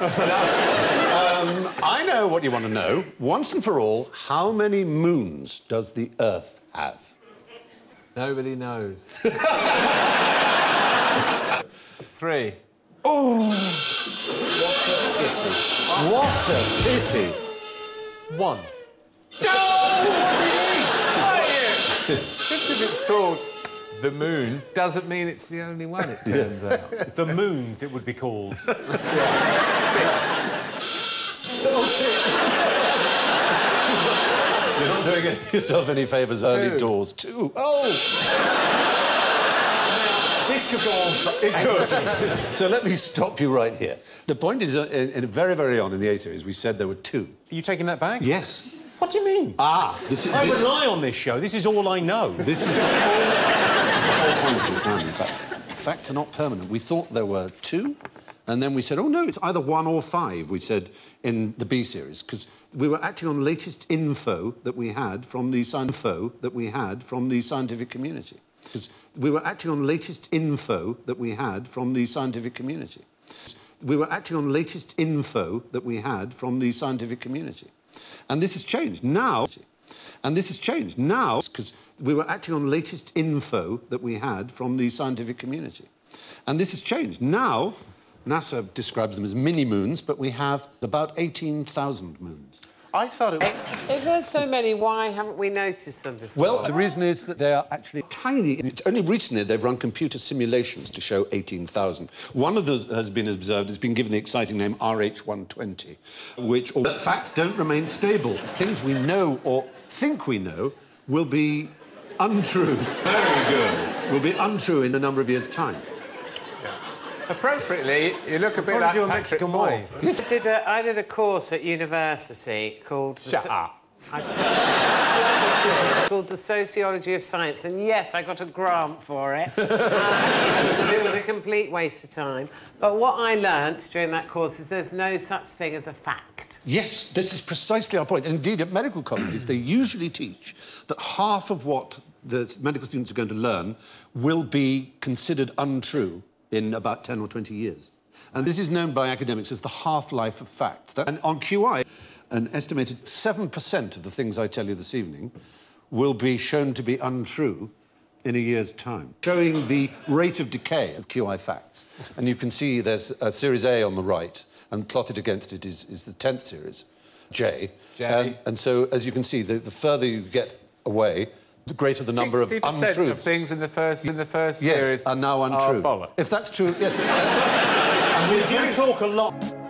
now, um, I know what you want to know. Once and for all, how many moons does the Earth have? Nobody knows. Three. Oh, what a pity. What a pity. One. Just because it's called the moon doesn't mean it's the only one, it turns out. The moons, it would be called. oh, You're not doing yourself any favours early Two. doors. Two. Oh! this could go on for It could. so let me stop you right here. The point is, uh, in, in very, very on in the A series, we said there were two. Are you taking that back? Yes. What do you mean? Ah, this is. I this, rely on this show. This is all I know. this is the whole. This is the whole point of this round. In fact, facts are not permanent. We thought there were two, and then we said, oh no, it's either one or five. We said in the B series because we were acting on latest info that we had from the info that we had from the scientific community. Because we were acting on latest info that we had from the scientific community. We were acting on latest info that we had from the scientific community. And this has changed. Now, and this has changed. Now, because we were acting on the latest info that we had from the scientific community. And this has changed. Now, NASA describes them as mini moons, but we have about 18,000 moons. I thought it was... If there's so many, why haven't we noticed them before? Well, the reason is that they are actually tiny. It's only recently they've run computer simulations to show 18,000. One of those has been observed, It's been given the exciting name RH120, which or, facts don't remain stable. Things we know or think we know will be untrue. Very good. Will be untrue in a number of years' time. Appropriately, you look a bit like to do a Patrick Mexican Moore. wave. I did, a, I did a course at university called... the Shut so- up. called the Sociology of Science, and yes, I got a grant for it uh, because it was a complete waste of time. But what I learnt during that course is there's no such thing as a fact. Yes, this is precisely our point. Indeed, at medical colleges, they usually teach that half of what the medical students are going to learn will be considered untrue in about 10 or 20 years. And this is known by academics as the half-life of facts. And on QI, an estimated 7% of the things I tell you this evening will be shown to be untrue in a year's time, showing the rate of decay of QI facts. And you can see there's a series A on the right, and plotted against it is, is the 10th series, J. J. And, and so, as you can see, the, the further you get away, the greater the number of untruths. of things in the first in the first yes, series are now untrue. bollocks. if that's true, yes. That's, We do talk a lot...